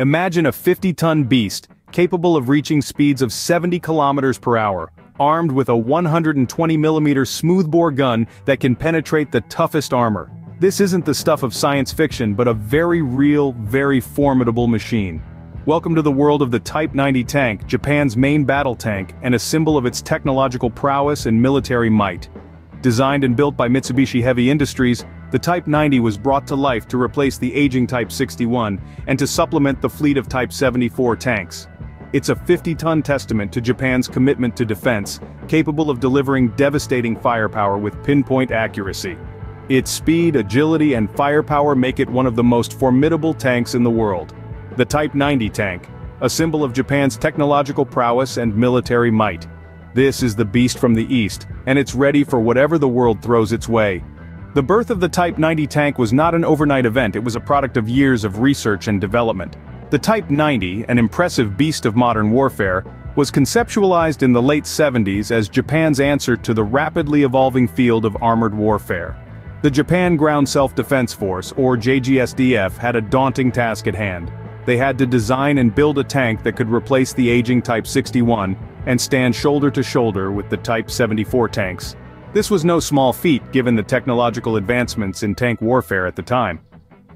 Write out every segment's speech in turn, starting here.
Imagine a 50-ton beast, capable of reaching speeds of 70 kilometers per hour, armed with a 120mm smoothbore gun that can penetrate the toughest armor. This isn't the stuff of science fiction but a very real, very formidable machine. Welcome to the world of the Type 90 tank, Japan's main battle tank, and a symbol of its technological prowess and military might. Designed and built by Mitsubishi Heavy Industries, the Type 90 was brought to life to replace the aging Type 61, and to supplement the fleet of Type 74 tanks. It's a 50-ton testament to Japan's commitment to defense, capable of delivering devastating firepower with pinpoint accuracy. Its speed, agility and firepower make it one of the most formidable tanks in the world. The Type 90 tank, a symbol of Japan's technological prowess and military might. This is the beast from the east, and it's ready for whatever the world throws its way. The birth of the Type 90 tank was not an overnight event it was a product of years of research and development. The Type 90, an impressive beast of modern warfare, was conceptualized in the late 70s as Japan's answer to the rapidly evolving field of armored warfare. The Japan Ground Self-Defense Force, or JGSDF, had a daunting task at hand. They had to design and build a tank that could replace the aging Type 61, and stand shoulder to shoulder with the Type 74 tanks. This was no small feat given the technological advancements in tank warfare at the time.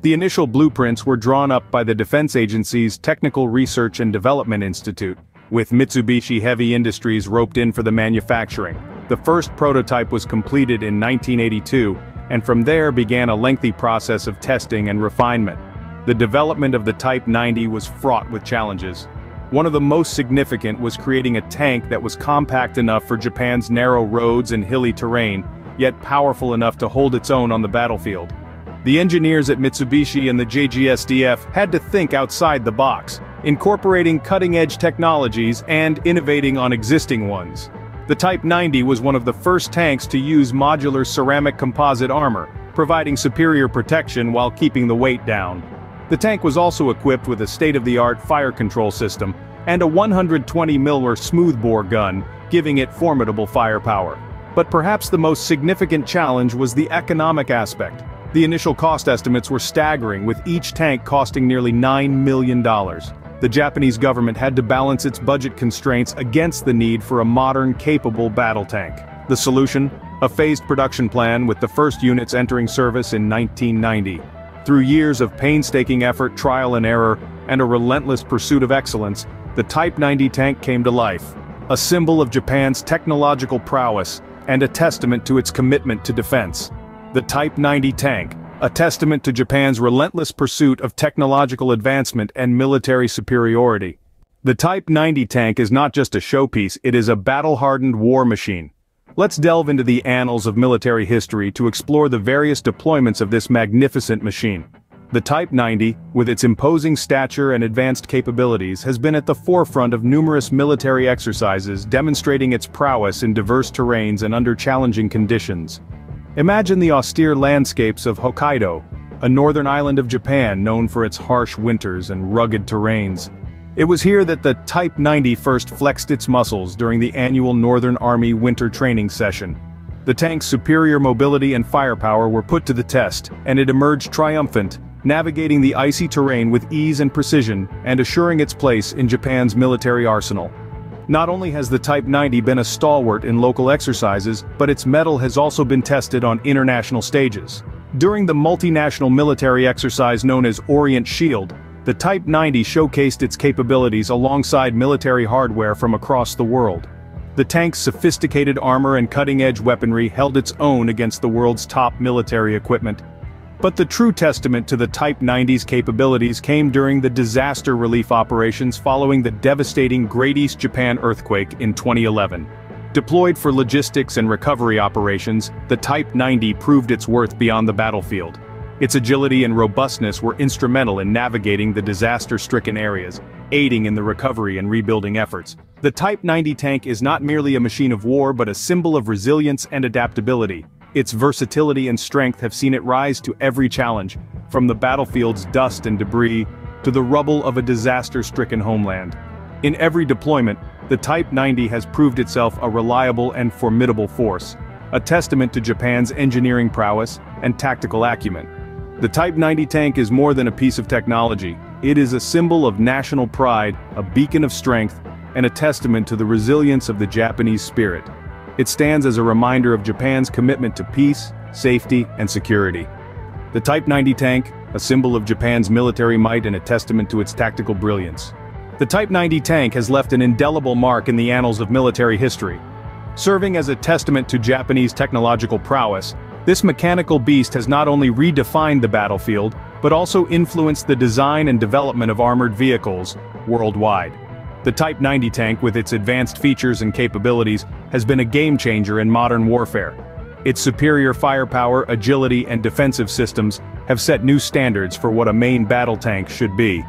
The initial blueprints were drawn up by the Defense Agency's Technical Research and Development Institute, with Mitsubishi Heavy Industries roped in for the manufacturing. The first prototype was completed in 1982, and from there began a lengthy process of testing and refinement. The development of the Type 90 was fraught with challenges. One of the most significant was creating a tank that was compact enough for Japan's narrow roads and hilly terrain, yet powerful enough to hold its own on the battlefield. The engineers at Mitsubishi and the JGSDF had to think outside the box, incorporating cutting-edge technologies and innovating on existing ones. The Type 90 was one of the first tanks to use modular ceramic composite armor, providing superior protection while keeping the weight down. The tank was also equipped with a state-of-the-art fire control system, and a 120mm smoothbore gun, giving it formidable firepower. But perhaps the most significant challenge was the economic aspect. The initial cost estimates were staggering with each tank costing nearly $9 million. The Japanese government had to balance its budget constraints against the need for a modern capable battle tank. The solution? A phased production plan with the first units entering service in 1990. Through years of painstaking effort, trial and error, and a relentless pursuit of excellence, the Type 90 tank came to life. A symbol of Japan's technological prowess, and a testament to its commitment to defense the Type 90 tank, a testament to Japan's relentless pursuit of technological advancement and military superiority. The Type 90 tank is not just a showpiece, it is a battle-hardened war machine. Let's delve into the annals of military history to explore the various deployments of this magnificent machine. The Type 90, with its imposing stature and advanced capabilities has been at the forefront of numerous military exercises demonstrating its prowess in diverse terrains and under challenging conditions. Imagine the austere landscapes of Hokkaido, a northern island of Japan known for its harsh winters and rugged terrains. It was here that the Type 90 first flexed its muscles during the annual Northern Army winter training session. The tank's superior mobility and firepower were put to the test, and it emerged triumphant, navigating the icy terrain with ease and precision, and assuring its place in Japan's military arsenal. Not only has the Type 90 been a stalwart in local exercises, but its metal has also been tested on international stages. During the multinational military exercise known as Orient Shield, the Type 90 showcased its capabilities alongside military hardware from across the world. The tank's sophisticated armor and cutting-edge weaponry held its own against the world's top military equipment, but the true testament to the Type 90's capabilities came during the disaster relief operations following the devastating Great East Japan earthquake in 2011. Deployed for logistics and recovery operations, the Type 90 proved its worth beyond the battlefield. Its agility and robustness were instrumental in navigating the disaster-stricken areas, aiding in the recovery and rebuilding efforts. The Type 90 tank is not merely a machine of war but a symbol of resilience and adaptability, its versatility and strength have seen it rise to every challenge, from the battlefield's dust and debris, to the rubble of a disaster-stricken homeland. In every deployment, the Type 90 has proved itself a reliable and formidable force, a testament to Japan's engineering prowess and tactical acumen. The Type 90 tank is more than a piece of technology, It is a symbol of national pride, a beacon of strength, and a testament to the resilience of the Japanese spirit. It stands as a reminder of Japan's commitment to peace, safety, and security. The Type 90 tank, a symbol of Japan's military might and a testament to its tactical brilliance. The Type 90 tank has left an indelible mark in the annals of military history. Serving as a testament to Japanese technological prowess, this mechanical beast has not only redefined the battlefield, but also influenced the design and development of armored vehicles worldwide. The Type 90 tank with its advanced features and capabilities has been a game-changer in modern warfare. Its superior firepower, agility and defensive systems have set new standards for what a main battle tank should be.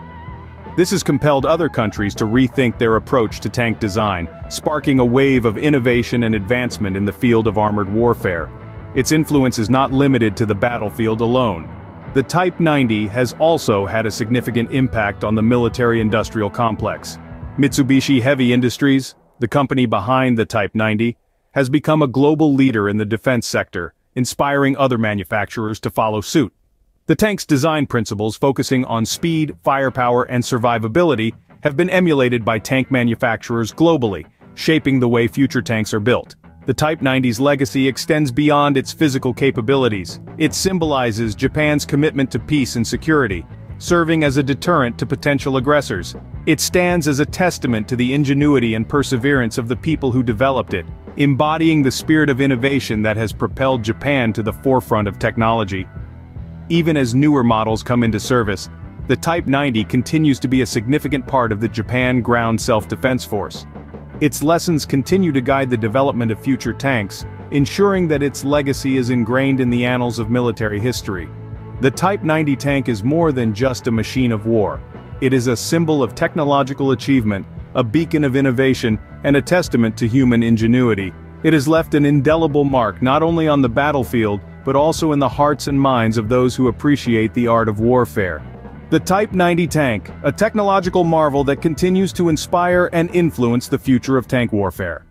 This has compelled other countries to rethink their approach to tank design, sparking a wave of innovation and advancement in the field of armored warfare. Its influence is not limited to the battlefield alone. The Type 90 has also had a significant impact on the military-industrial complex. Mitsubishi Heavy Industries, the company behind the Type 90, has become a global leader in the defense sector, inspiring other manufacturers to follow suit. The tank's design principles focusing on speed, firepower, and survivability have been emulated by tank manufacturers globally, shaping the way future tanks are built. The Type 90's legacy extends beyond its physical capabilities. It symbolizes Japan's commitment to peace and security, serving as a deterrent to potential aggressors. It stands as a testament to the ingenuity and perseverance of the people who developed it, embodying the spirit of innovation that has propelled Japan to the forefront of technology. Even as newer models come into service, the Type 90 continues to be a significant part of the Japan Ground Self-Defense Force. Its lessons continue to guide the development of future tanks, ensuring that its legacy is ingrained in the annals of military history. The Type 90 tank is more than just a machine of war. It is a symbol of technological achievement, a beacon of innovation, and a testament to human ingenuity. It has left an indelible mark not only on the battlefield, but also in the hearts and minds of those who appreciate the art of warfare. The Type 90 tank, a technological marvel that continues to inspire and influence the future of tank warfare.